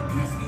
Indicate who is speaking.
Speaker 1: Christmas.